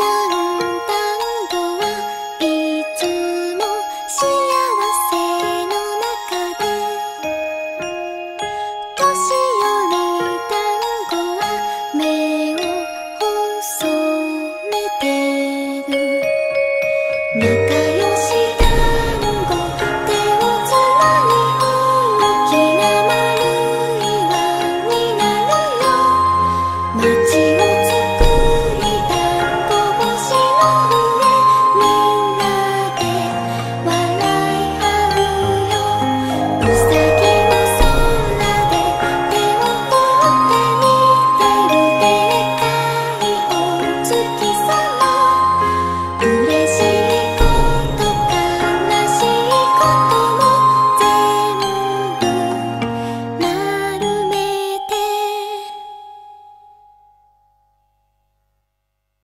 to